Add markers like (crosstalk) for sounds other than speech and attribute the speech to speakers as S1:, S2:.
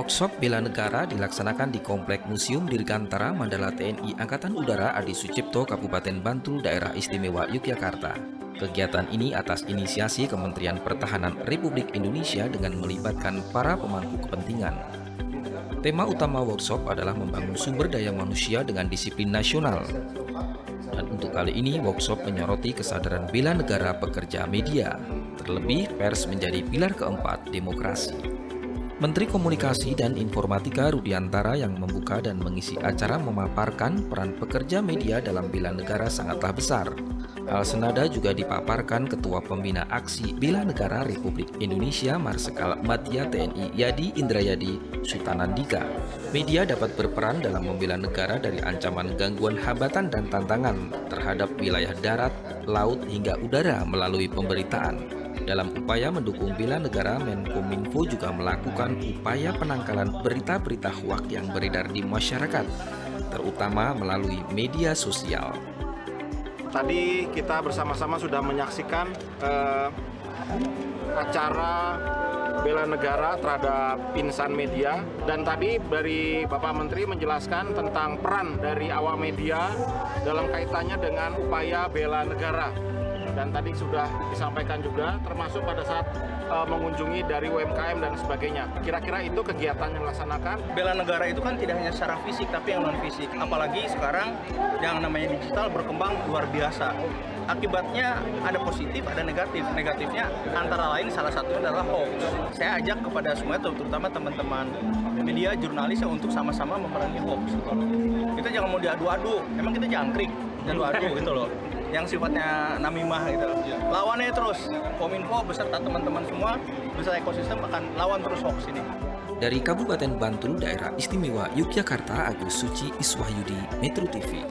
S1: Workshop bela negara dilaksanakan di Komplek Museum Dirgantara Mandala TNI Angkatan Udara Adi Sucipto Kabupaten Bantul Daerah Istimewa Yogyakarta. Kegiatan ini atas inisiasi Kementerian Pertahanan Republik Indonesia dengan melibatkan para pemangku kepentingan. Tema utama workshop adalah membangun sumber daya manusia dengan disiplin nasional. Dan untuk kali ini, workshop menyoroti kesadaran bela negara pekerja media. Terlebih, pers menjadi pilar keempat demokrasi. Menteri Komunikasi dan Informatika Rudiantara yang membuka dan mengisi acara memaparkan peran pekerja media dalam bela negara sangatlah besar. Hal senada juga dipaparkan Ketua Pembina Aksi Bela Negara Republik Indonesia Marsikal Madia TNI Yadi Indrayadi Sutanandika. Media dapat berperan dalam membela negara dari ancaman gangguan hambatan dan tantangan terhadap wilayah darat, laut hingga udara melalui pemberitaan. Dalam upaya mendukung bela negara, Menkominfo juga melakukan upaya penangkalan berita-berita hoak yang beredar di masyarakat, terutama melalui media sosial.
S2: Tadi kita bersama-sama sudah menyaksikan eh, acara bela negara terhadap insan media dan tadi dari Bapak Menteri menjelaskan tentang peran dari awak media dalam kaitannya dengan upaya bela negara dan tadi sudah disampaikan juga termasuk pada saat uh, mengunjungi dari UMKM dan sebagainya. Kira-kira itu kegiatan yang dilaksanakan.
S3: Bela negara itu kan tidak hanya secara fisik tapi yang non fisik. Apalagi sekarang yang namanya digital berkembang luar biasa. Akibatnya ada positif, ada negatif. Negatifnya antara lain salah satunya adalah hoax. Saya ajak kepada semua terutama teman-teman media jurnalis untuk sama-sama memerangi hoax. Kita jangan mau diadu-adu. Emang kita jangkrik, diadu-adu (laughs) gitu loh yang sifatnya namimah gitu. Lawannya terus Kominfo beserta teman-teman semua beserta ekosistem akan lawan terus hoax ini.
S1: Dari Kabupaten Bantul, Daerah Istimewa Yogyakarta, Agus Suci Iswahyudi, Metro TV.